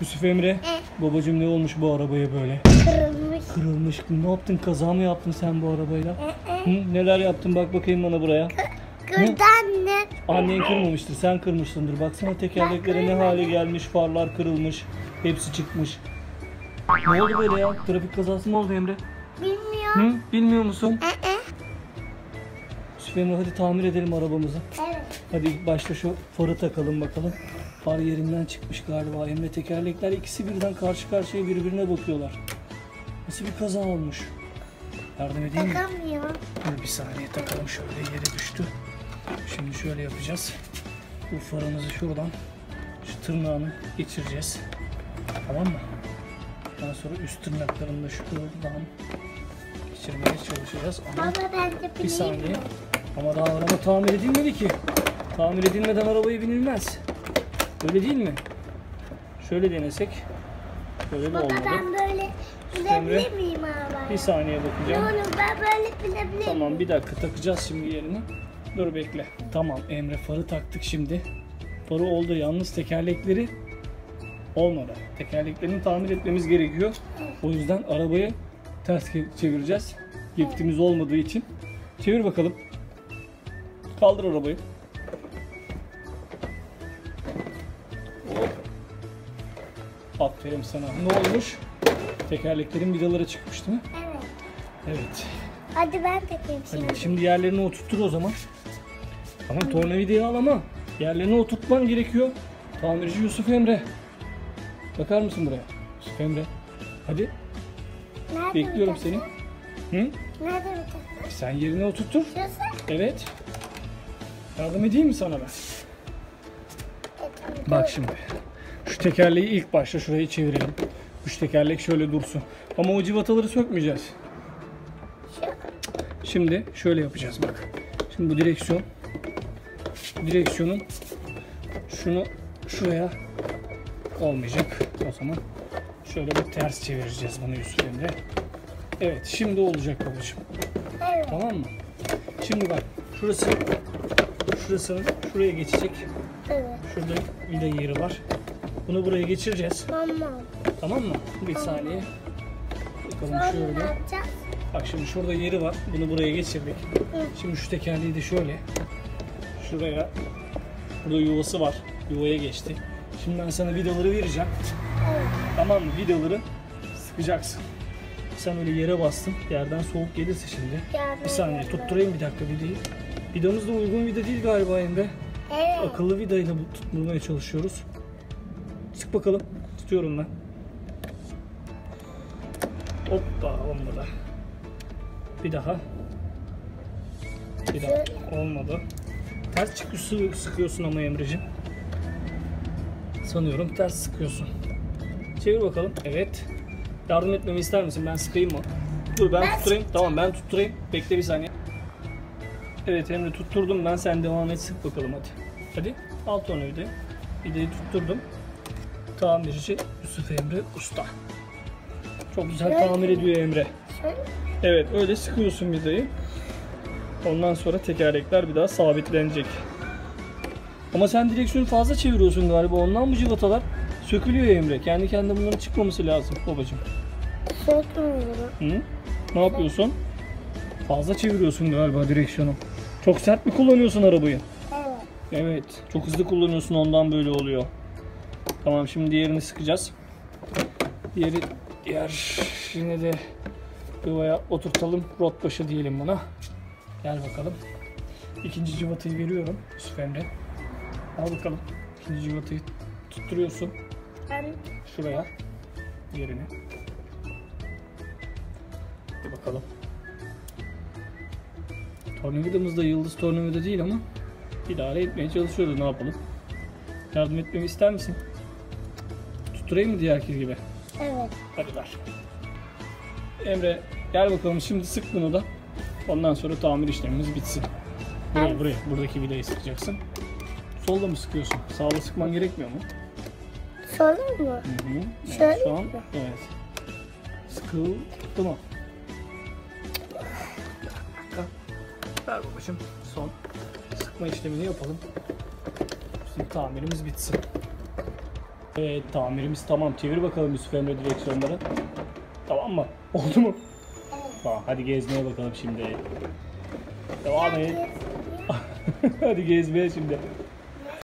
Yusuf Emre. Babacım ne olmuş bu arabaya böyle? Kırılmış. Kırılmış. Ne yaptın? Kaza mı yaptın sen bu arabayla? Hı? Neler yaptın? Bak bakayım bana buraya. Kırdı anne. Annen kırmamıştır. Sen kırmışsındır. Baksana tekerleklere ne hale gelmiş. Farlar kırılmış. Hepsi çıkmış. Ne oldu böyle ya? Trafik kazası mı oldu Emre? Bilmiyorum. Hı? Bilmiyor musun? Emre hadi tamir edelim arabamızı. Evet. Hadi ilk başta şu farı takalım bakalım. Far yerinden çıkmış galiba. Emre tekerlekler ikisi birden karşı karşıya birbirine bakıyorlar. Nasıl bir kaza olmuş? Yardım edeyim mi? Takamıyor. Dur bir saniye takalım şöyle yere düştü. Şimdi şöyle yapacağız. Bu farımızı şuradan şu tırnağını geçireceğiz. Tamam mı? Ondan sonra üst tırnaklarını da şuradan geçirmeye çalışacağız. Ama Baba ben de bir saniye. mi? Ama daha araba tamir edilmedi ki. Tamir edilmeden arabaya binilmez. Öyle değil mi? Şöyle denesek. Böyle de Baba olmadı. ben böyle Emre, bilebilir miyim arabaya? Bir saniye Ne bakacağım. olur ben böyle bilebilir Tamam bir dakika takacağız şimdi yerini. Dur bekle. Tamam Emre farı taktık şimdi. Farı oldu yalnız tekerlekleri olmadı. Tekerleklerini tamir etmemiz gerekiyor. O yüzden arabayı ters çevireceğiz. Giftimiz olmadığı için. Çevir bakalım. Kaldır arabayı. Hop. Aferin sana. Ne olmuş? Tekerleklerin vidaları çıkmış değil mi? Evet. Evet. Hadi ben takayım şimdi. Hadi şimdi yerlerine oturttur o zaman. Tamam tornavidayı al ama yerlerine oturtman gerekiyor. Tamirci Yusuf Emre. Bakar mısın buraya? Yusuf Emre. Hadi Nerede bekliyorum seni. Hı? Nerede bir? Sen yerine oturtur. Şurası. Evet. Yardım edeyim mi sana ben? Bak şimdi. Şu tekerleği ilk başta şuraya çevirelim. Şu tekerlek şöyle dursun. Ama o civataları sökmeyeceğiz. Şimdi şöyle yapacağız bak. Şimdi bu direksiyon direksiyonun şunu şuraya olmayacak. O zaman şöyle bir ters çevireceğiz bunu Yusuf Emre. Evet şimdi olacak babacığım. Evet. Tamam mı? Şimdi bak şurası şurasının şuraya geçecek. Evet. Şurada vida yeri var. Bunu buraya geçireceğiz. Tamam. Tamam mı? Bir saniye. Bakalım Sonra şöyle. Bak şimdi şurada yeri var. Bunu buraya geçirdik. Şimdi şu tekerleği de şöyle. Şuraya. Burada yuvası var. Yuvaya geçti. Şimdi ben sana vidaları vereceğim. Evet. Tamam mı? Vidaları sıkacaksın. Sen öyle yere bastın. Yerden soğuk gelirse şimdi. Yardım Bir saniye tutturayım bir dakika vidayı. Vidamız da uygun vida değil galiba Emre. Evet. Akıllı vidayla tutturmaya çalışıyoruz. Sık bakalım. Tutuyorum ben. Hoppa olmadı. Bir daha. Bir daha olmadı. Ters çıkışı sıkıyorsun ama Emre'cim. Sanıyorum ters sıkıyorsun. Çevir bakalım. Evet. Yardım etmemi ister misin? Ben sıkayım mı? Dur ben, Ben tutturayım. Tamam ben tutturayım. Bekle bir saniye. Evet Emre tutturdum ben. Sen devam et sık bakalım hadi. Hadi. Al tornavidayı. Vidayı tutturdum. Tamirci Yusuf Emre Usta. Çok güzel tamir ediyor Emre. Evet öyle sıkıyorsun vidayı. Ondan sonra tekerlekler bir daha sabitlenecek. Ama sen direksiyonu fazla çeviriyorsun galiba. Ondan bu cıvatalar sökülüyor Emre. Kendi kendine bunların çıkmaması lazım babacığım. Sökmüyorum. Hı? Ne yapıyorsun? Fazla çeviriyorsun galiba direksiyonu. Çok sert mi kullanıyorsun arabayı? Evet. Evet. Çok hızlı kullanıyorsun ondan böyle oluyor. Tamam şimdi diğerini sıkacağız. Diğeri diğer yine de yuvaya oturtalım. Rot başı diyelim buna. Gel bakalım. İkinci cıvatayı veriyorum Yusuf Emre. Al bakalım. İkinci cıvatayı tutturuyorsun Ben şuraya yerini. Bir bakalım. Tornavidamız da yıldız tornavida değil ama idare etmeye çalışıyoruz ne yapalım. Yardım etmemi ister misin? Tutturayım mı diğer gibi? evet. Hadi ver. Emre gel bakalım şimdi sık bunu da. Ondan sonra tamir işlemimiz bitsin. Buraya, Ben- buraya, buradaki vidayı sıkacaksın. Solda mı sıkıyorsun? Sağda sıkman gerekmiyor mu? Sorun mu? Hı hı. Evet, Şöyle şu an mi? evet. Sıkıldı mı? Ver babacığım. Son sıkma işlemini yapalım. Bizim tamirimiz bitsin. Evet tamirimiz tamam. Çevir bakalım Yusuf Emre direksiyonları. Tamam mı? Oldu mu? Tamam hadi gezmeye bakalım şimdi. Devam et. hadi gezmeye şimdi.